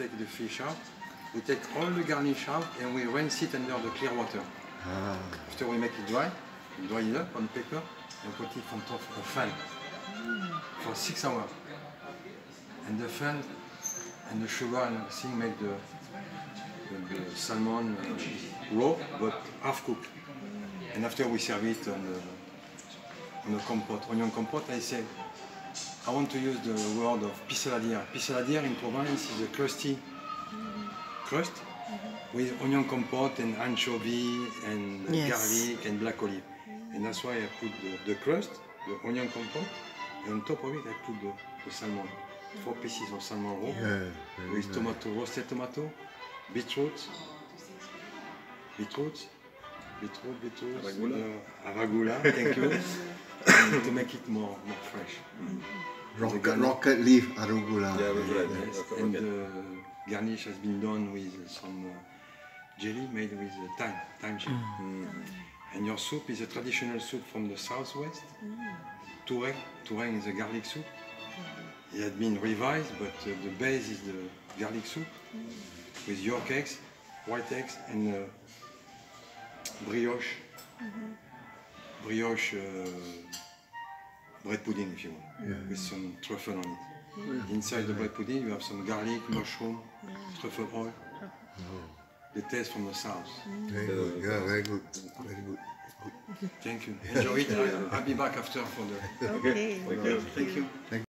take the fish out. We take all the garnish out and we rinse it under the clear water. Ah, After we make it dry, we dry it up on paper and put it on top of a fan for six hours. And the fan and the sugar and everything make the, the, the salmon uh, raw but half cooked. And after we serve it on the, on the compote, onion compote, I say, I want to use the word of pissaladière. Pissaladière in Provence is a crusty crust with onion compote and anchovy and Yes. garlic and black olive. And that's why I put the, the crust, the onion compote, and on top of it I put the, the salmon. Four pieces of salmon raw yeah, with nice. tomato, roasted tomato, beetroot, beetroot, beetroot, Arugula. uh, arugula, thank you, and to make it more, more fresh. Rocket, garlic. rocket leaf arugula. Yeah, arugula, Yes, Rocket, and the garnish has been done with some uh, jelly made with uh, thyme, thyme jelly. And your soup is a traditional soup from the southwest. Toureng, Toureng is a garlic soup. It had been revised, but uh, the base is the garlic soup with York eggs, white eggs, and brioche, brioche uh, bread pudding, if you want, with some truffle on it. Inside the bread pudding, you have some garlic, mushroom, truffle oil. The taste from the south. Very good. Yeah, very good. Very good. Thank you. Enjoy it. I'll, be back after for the. Okay. Okay. Thank you.